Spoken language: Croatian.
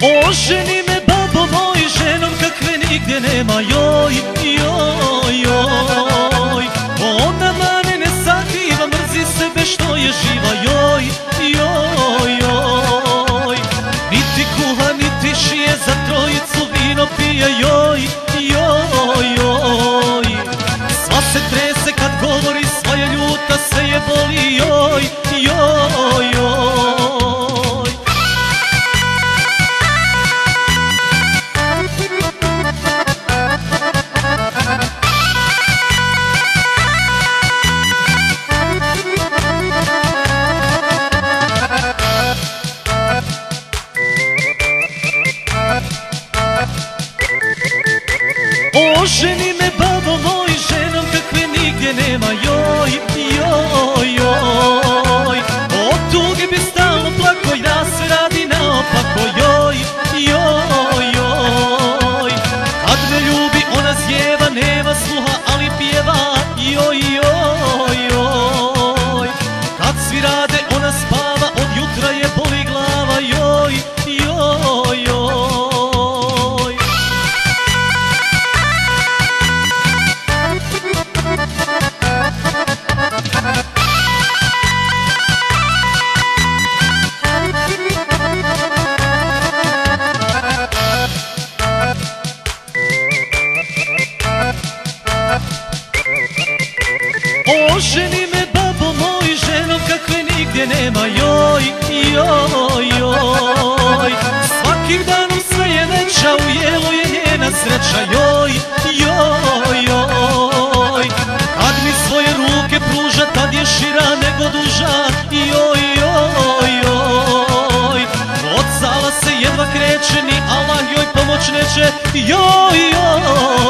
Oženi me babo moj ženom kakve nigdje nema Joj, joj, Oženi me babo moj ženom kakve nigdje nema Joj, joj, joj. Od tuge bi stalno plako ja se radi naopako Joj, joj, joj. Kad me ljubi ona zjeva nema sluha ali pjeva Joj, joj, joj. Kad svi rade ona spava od jutra je Oženi me babo moj ženom kakve nigdje nema Joj, joj, joj. Svakim danom sve je veća u jelu je njena sreća Joj, joj, joj. Kad mi svoje ruke pruža tad je šira nego duža Joj, joj, joj. Od sala se jedva kreće ni Allah joj pomoć neće Joj, joj,